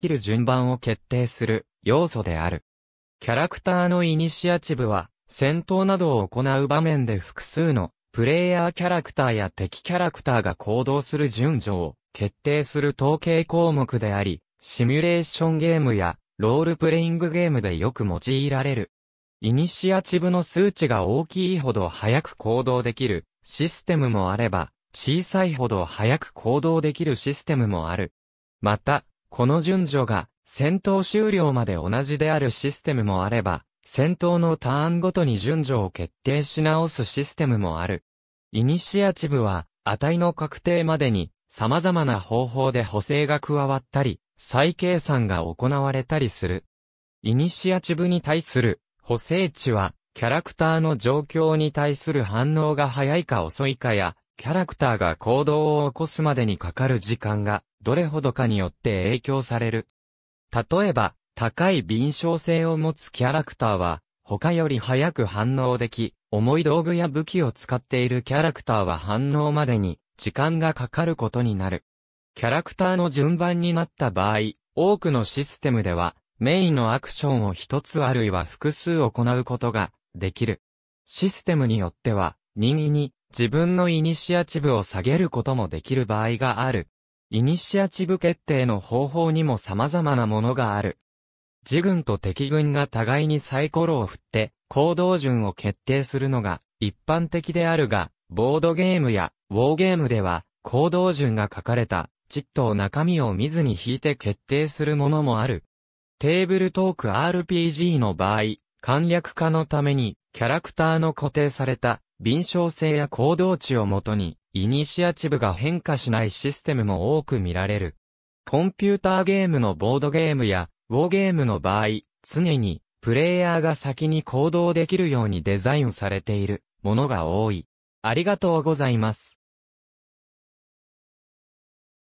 きる順番を決定する要素である。キャラクターのイニシアチブは、戦闘などを行う場面で複数のプレイヤーキャラクターや敵キャラクターが行動する順序を決定する統計項目であり、シミュレーションゲームやロールプレイングゲームでよく用いられる。イニシアチブの数値が大きいほど早く行動できるシステムもあれば、小さいほど早く行動できるシステムもある。また、この順序が戦闘終了まで同じであるシステムもあれば、戦闘のターンごとに順序を決定し直すシステムもある。イニシアチブは、値の確定までに、様々な方法で補正が加わったり、再計算が行われたりする。イニシアチブに対する補正値は、キャラクターの状況に対する反応が早いか遅いかや、キャラクターが行動を起こすまでにかかる時間が、どれほどかによって影響される。例えば、高い敏捷性を持つキャラクターは、他より早く反応でき、重い道具や武器を使っているキャラクターは反応までに時間がかかることになる。キャラクターの順番になった場合、多くのシステムでは、メインのアクションを一つあるいは複数行うことができる。システムによっては、任意に自分のイニシアチブを下げることもできる場合がある。イニシアチブ決定の方法にも様々なものがある。自軍と敵軍が互いにサイコロを振って行動順を決定するのが一般的であるが、ボードゲームやウォーゲームでは行動順が書かれたチットを中身を見ずに引いて決定するものもある。テーブルトーク RPG の場合、簡略化のために、キャラクターの固定された、敏捷性や行動値をもとに、イニシアチブが変化しないシステムも多く見られる。コンピューターゲームのボードゲームや、ウォーゲームの場合、常に、プレイヤーが先に行動できるようにデザインされているものが多い。ありがとうございます。